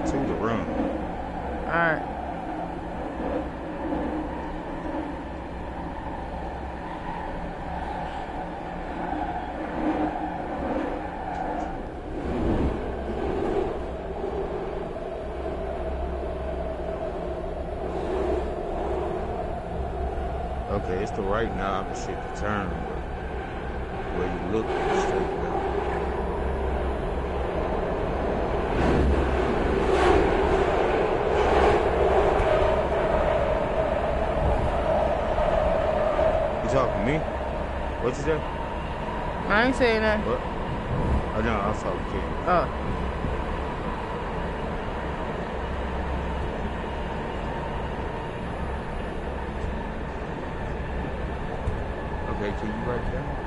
R2 to run. Alright. Okay, it's the right knob and shit to turn, but where you look, straight talking to me? What you say? I ain't saying that. What? Oh no, I was talking to Ken. Oh. Okay, can you write down?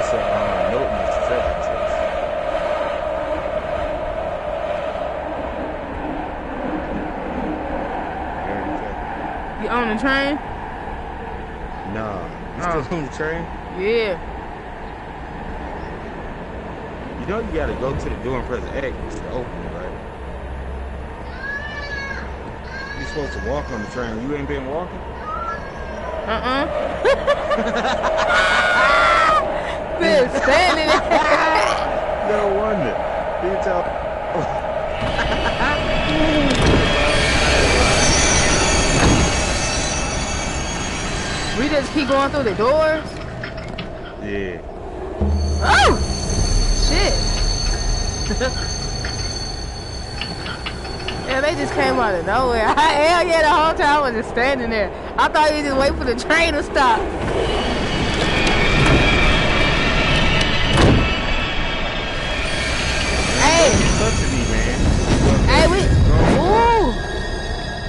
It's a um, note in the treasure chest. You already checked? You on the train? Nah. You Oh. still on the train? Yeah. You know you gotta go to the door and press X to open it, right? You're supposed to walk on the train. You ain't been walking? Uh-uh. Been standing there. No wonder. You tell. just keep going through the doors. Yeah. Oh! Shit. yeah, they just came out of nowhere. Hell yeah, the whole time I was just standing there. I thought you just wait for the train to stop.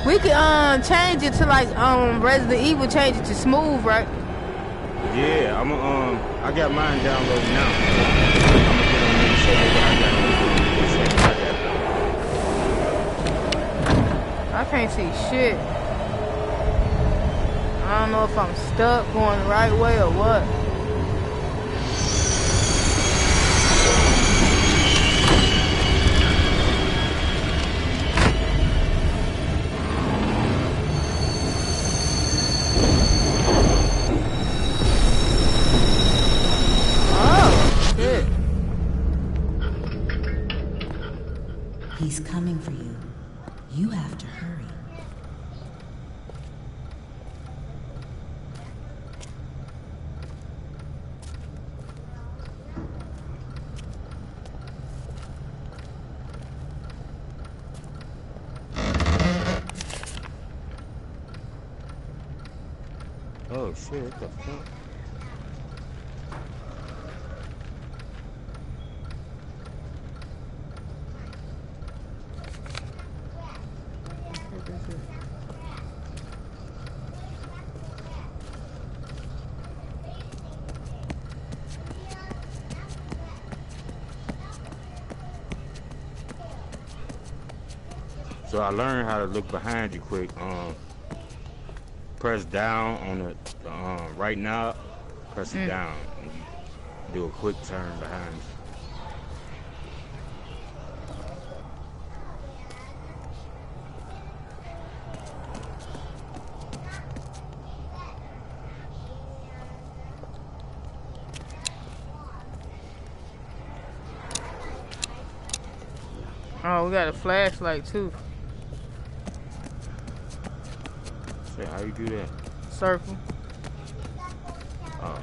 We can um change it to like um Resident Evil, change it to smooth, right? Yeah, I'm um. I got mine downloaded now. I'm gonna get on there show you what I got. I can't see shit. I don't know if I'm stuck going the right way or what. Oh, shit. He's coming for you. You have to hurry. Oh shit! What the fuck? So I learned how to look behind you quick. Um, press down on the, um, right knob, press it down, do a quick turn behind you. Oh, we got a flashlight too. Say, how you do that? Circle. Oh.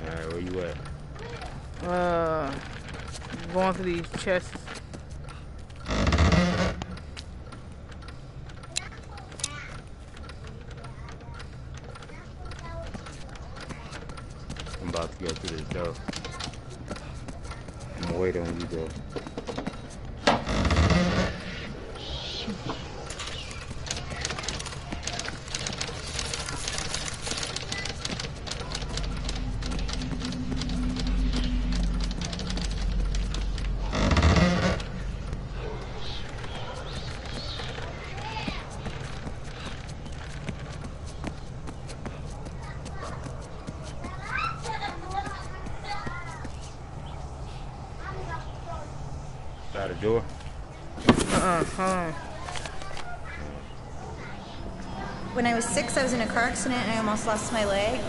Alright, where you at? Uh, going through these chests. I'm about to go through this door. I'm gonna wait on you though. Door? Uh-uh, hold on. When I was six, I was in a car accident and I almost lost my leg.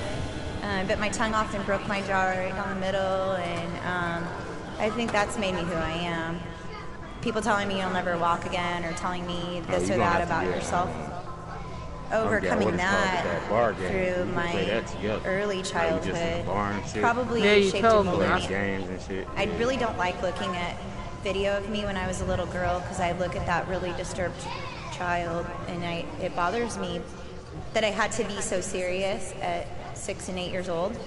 Uh, I bit my tongue off and broke my jaw right down the middle, and um, I think that's made me who I am. People telling me you'll never walk again, or telling me Oh, this you or that about yourself. Overcoming what it's called, that, that bar through We my that early Like, just in the childhood and shit. probably Yeah, you shaped told and me. molded Playing me. games and shit. I really don't like looking at video of me when I was a little girl because I look at that really disturbed child and I, it bothers me that I had to be so serious at six and eight years old.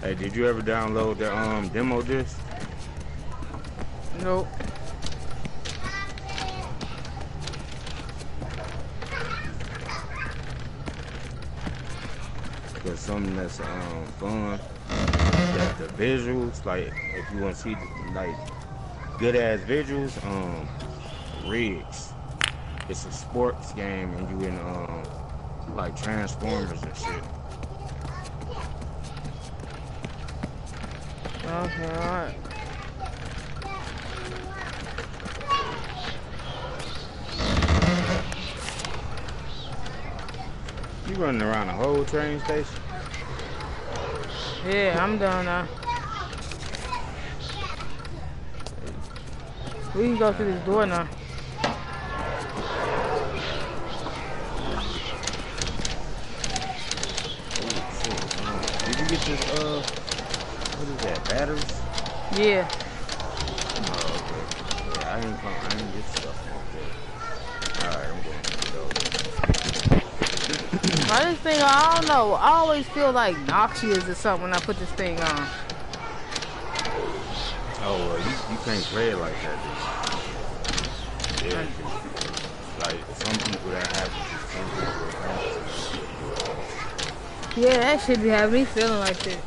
Hey, did you ever download the um demo disc? Nope. Something that's um fun. The visuals, like if you want to see like good ass visuals, um, rigs. It's a sports game and you in um like Transformers and shit. Okay, alright. You running around the whole train station? Yeah, I'm done now. We can go through this door now. Did you get this uh what is that, batteries? Yeah. Oh, okay. Yeah, I ain't come, I ain't get stuff that. Alright, I'm going to go. I just think I don't know. I always feel like noxious or something when I put this thing on. Oh, well, you, you can't play it like that, dude. Yeah, like, some people that have it, some people that have it. Yeah, that should be having me feeling like that.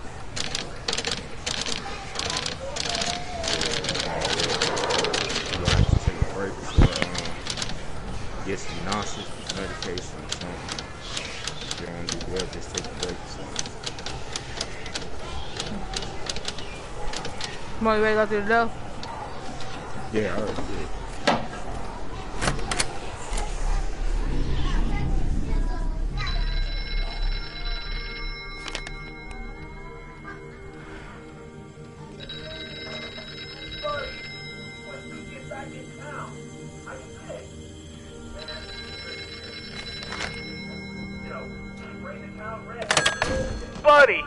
You have to take a break before, um, get some nauseous medication or something. If you don't do well, just take a break or something. Come on, you ready to go through the door? Yeah, all right, yeah. Buddy,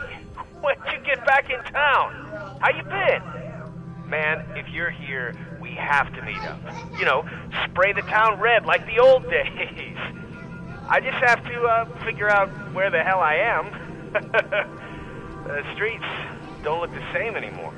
when'd you get back in town? How you been? Man, if you're here, we have to meet up. You know, spray the town red like the old days. I just have to uh, figure out where the hell I am. the streets don't look the same anymore.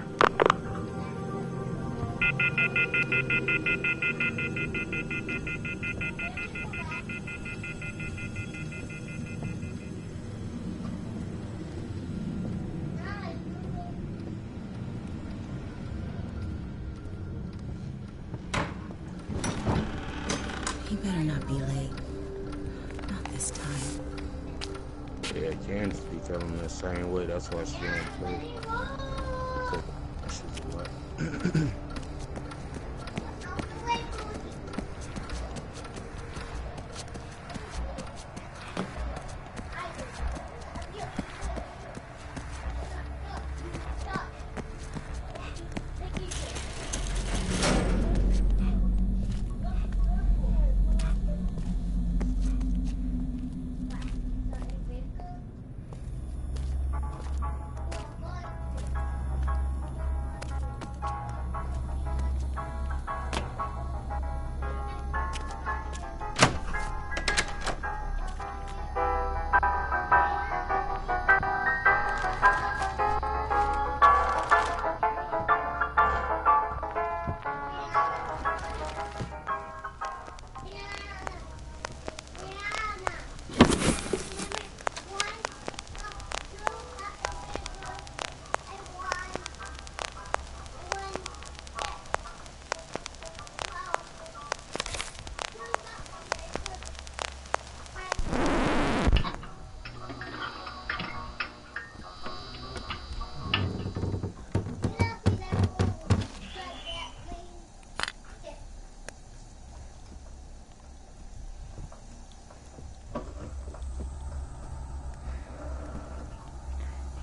Better not be late. Not this time. Yeah, Candace be telling me the same way. That's why she don't play.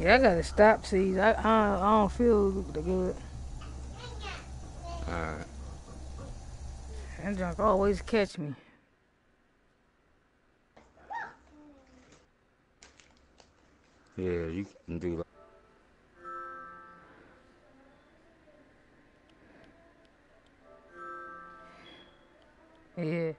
Yeah, I gotta stop, see. I, I, I don't feel good. Alright. That drunk always catch me. Yeah, you can do like Yeah.